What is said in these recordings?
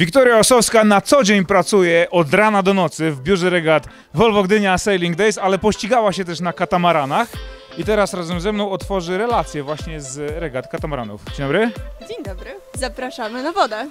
Wiktoria Osowska na co dzień pracuje od rana do nocy w biurze regat Volvo Gdynia Sailing Days, ale pościgała się też na katamaranach i teraz razem ze mną otworzy relację właśnie z regat katamaranów. Dzień dobry. Dzień dobry. Zapraszamy na wodę.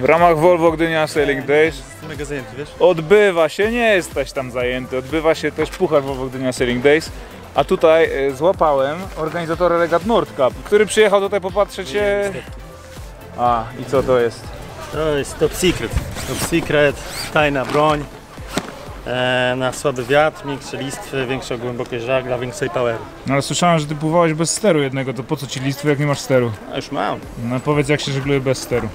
W ramach Volvo Gdynia Sailing Days Mega zajęty, wiesz? odbywa się, nie jesteś tam zajęty, odbywa się też Puchar Volvo Gdynia Sailing Days. A tutaj e, złapałem organizatora regat Nordcup, który przyjechał tutaj popatrzeć się... A, i co to jest? To jest top secret. Top secret, tajna broń. E, na słaby wiatr, większe listwy, większa głębokość żagla, więcej poweru. No ale słyszałem, że ty pływałeś bez steru jednego, to po co ci listwy, jak nie masz steru? A już mam. No powiedz, jak się żegluje bez steru.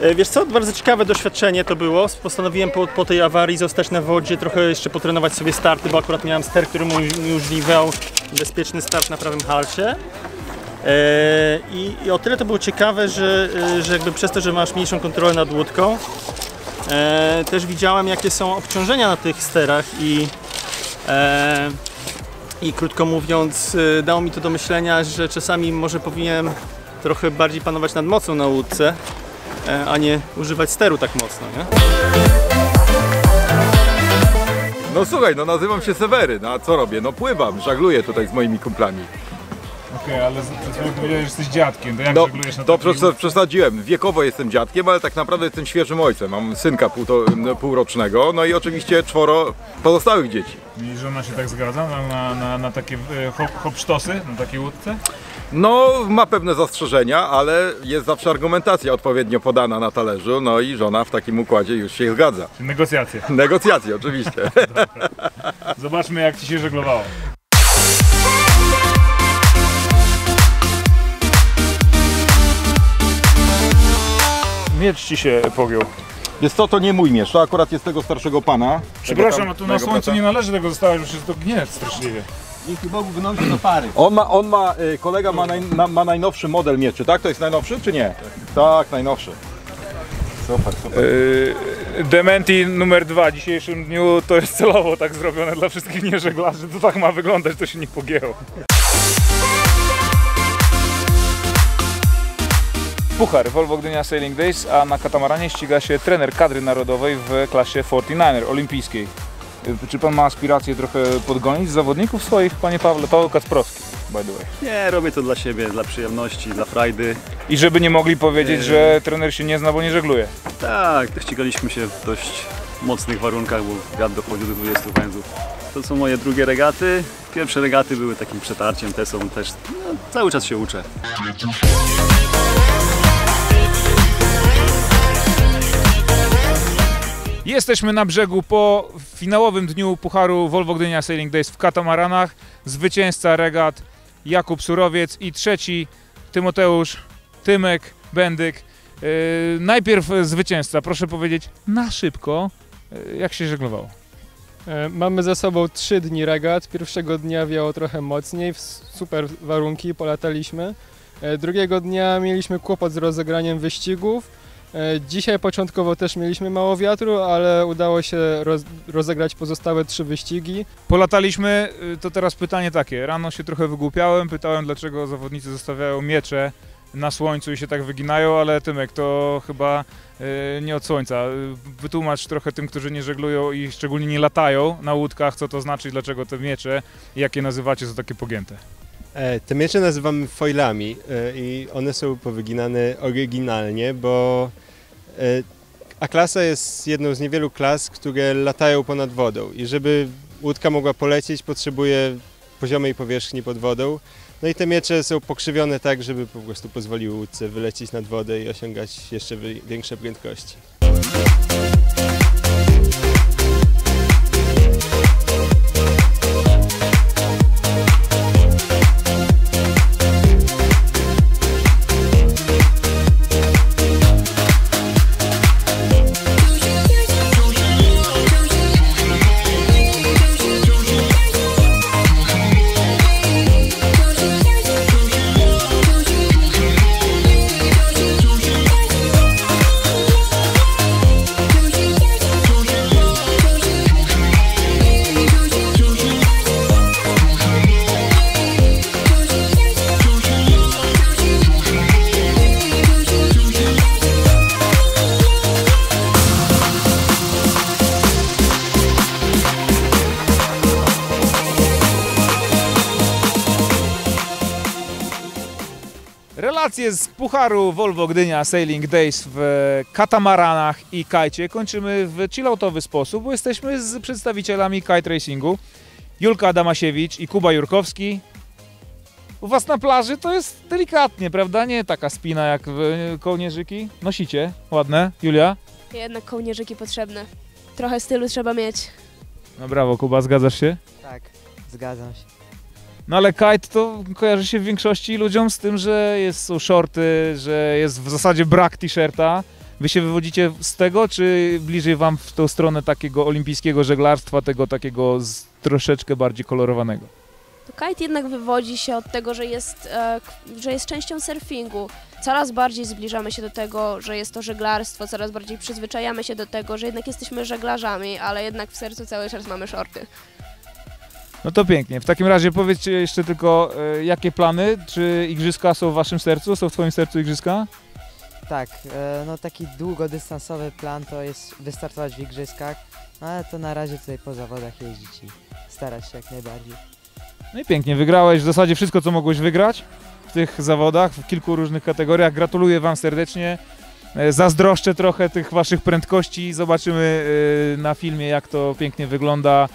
E, wiesz co, bardzo ciekawe doświadczenie to było. Postanowiłem po, po tej awarii zostać na wodzie, trochę jeszcze potrenować sobie starty, bo akurat miałem ster, który mi umożliwiał bezpieczny start na prawym halsie. E, i, I o tyle to było ciekawe, że, e, że jakby przez to, że masz mniejszą kontrolę nad łódką, też widziałem jakie są obciążenia na tych sterach i, i krótko mówiąc dało mi to do myślenia, że czasami może powinienem trochę bardziej panować nad mocą na łódce, a nie używać steru tak mocno, nie? No słuchaj, no nazywam się Sewery, no a co robię? No pływam, żagluję tutaj z moimi kumplami. Okej, ale przed chwilą powiedziałeś, że jesteś dziadkiem, to jak No, żeglujesz na to przesadziłem. Wiekowo jestem dziadkiem, ale tak naprawdę jestem świeżym ojcem. Mam synka półto, półrocznego, no i oczywiście czworo pozostałych dzieci. I żona się tak zgadza na, na, na, na takie e, hop, hopsztosy, na takiej łódce? No, ma pewne zastrzeżenia, ale jest zawsze argumentacja odpowiednio podana na talerzu, no i żona w takim układzie już się zgadza. Negocjacje. Negocjacje oczywiście. Zobaczmy, jak ci się żeglowało. Miecz ci się pogiął. Wiesz co, to nie mój miecz, to akurat jest tego starszego pana. Przepraszam, Tego a tu tam- na słońcu nie należy tego zostawiać, bo się to gnie straszliwie. Dzięki Bogu się do pary. On ma, on ma, y, kolega ma, naj, na, ma najnowszy model mieczy, tak? To jest najnowszy czy nie? Tak, najnowszy. Super, super. Yy, Dementi numer dwa w dzisiejszym dniu to jest celowo tak zrobione dla wszystkich nieżeglarzy. To tak ma wyglądać, to się nie pogięło. Puchar Volvo Gdynia Sailing Days, a na katamaranie ściga się trener kadry narodowej w klasie 49er olimpijskiej. Yy, Czy pan ma aspiracje trochę podgonić zawodników swoich, panie Pawle? Paweł Kacprowski, by the way. Nie, robię to dla siebie, dla przyjemności, dla frajdy. I żeby nie mogli powiedzieć, że trener się nie zna, bo nie żegluje. Tak, ścigaliśmy się w dość mocnych warunkach, bo wiatr dochodził do 20 węzłów. To są moje drugie regaty. Pierwsze regaty były takim przetarciem, te są też, no, cały czas się uczę. Jesteśmy na brzegu po finałowym dniu Pucharu Volvo Gdynia Sailing Days w katamaranach. Zwycięzca regat Jakub Surowiec i trzeci Tymoteusz Tymek Bendyk. Yy, najpierw zwycięzca, proszę powiedzieć na szybko, yy, jak się żeglowało. E, Mamy za sobą trzy dni regat. Pierwszego dnia wiało trochę mocniej, w super warunki, polataliśmy. E, Drugiego dnia mieliśmy kłopot z rozegraniem wyścigów. E, Dzisiaj początkowo też mieliśmy mało wiatru, ale udało się roz, rozegrać pozostałe trzy wyścigi. Polataliśmy, yy, to teraz pytanie takie. Rano się trochę wygłupiałem, pytałem dlaczego zawodnicy zostawiają miecze na słońcu i się tak wyginają, ale Tymek to chyba yy, nie od słońca. Yy, Wytłumacz trochę tym, którzy nie żeglują i szczególnie nie latają na łódkach, co to znaczy dlaczego te miecze, jakie nazywacie, są takie pogięte. E, Te miecze nazywamy foilami e, i one są powyginane oryginalnie, bo e, A-klasa jest jedną z niewielu klas, które latają ponad wodą i żeby łódka mogła polecieć potrzebuje poziomej powierzchni pod wodą. No i te miecze są pokrzywione tak, żeby po prostu pozwoliły łódce wylecieć nad wodę i osiągać jeszcze większe prędkości. Relacje z Pucharu Volvo Gdynia Sailing Days w katamaranach i kajcie kończymy w chilloutowy sposób, bo jesteśmy z przedstawicielami kite racingu. Julka Adamasiewicz i Kuba Jurkowski. U was na plaży to jest delikatnie, prawda? Nie taka spina jak w e, kołnierzyki. Nosicie, ładne. Julia? Jednak kołnierzyki potrzebne. Trochę stylu trzeba mieć. No brawo, Kuba, zgadzasz się? Tak, zgadzam się. No ale kite to kojarzy się w większości ludziom z tym, że jest, są shorty, że jest w zasadzie brak t-shirta. Wy się wywodzicie z tego, czy bliżej wam w tą stronę takiego olimpijskiego żeglarstwa, tego takiego troszeczkę bardziej kolorowanego? To kite jednak wywodzi się od tego, że jest, e, że jest częścią surfingu. Coraz bardziej zbliżamy się do tego, że jest to żeglarstwo, coraz bardziej przyzwyczajamy się do tego, że jednak jesteśmy żeglarzami, ale jednak w sercu cały czas mamy shorty. No to pięknie. W takim razie powiedzcie jeszcze tylko, e, jakie plany? Czy igrzyska są w waszym sercu? Są w twoim sercu igrzyska? Tak, e, no taki długodystansowy plan to jest wystartować w igrzyskach, no ale to na razie tutaj po zawodach jeździć i starać się jak najbardziej. No i pięknie, wygrałeś w zasadzie wszystko, co mogłeś wygrać w tych zawodach, w kilku różnych kategoriach. Gratuluję Wam serdecznie. E, Zazdroszczę trochę tych Waszych prędkości. Zobaczymy e, na filmie, jak to pięknie wygląda.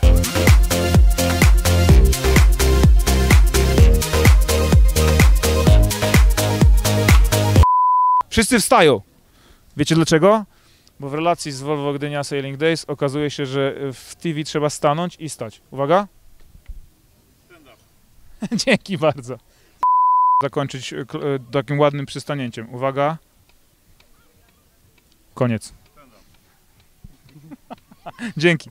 Wszyscy wstają. Wiecie dlaczego? Bo w relacji z Volvo Gdynia Sailing Days okazuje się, że w TV trzeba stanąć i stać. Uwaga. Dzięki bardzo. Zakończyć e, e, takim ładnym przystanięciem. Uwaga. Koniec. Dzięki.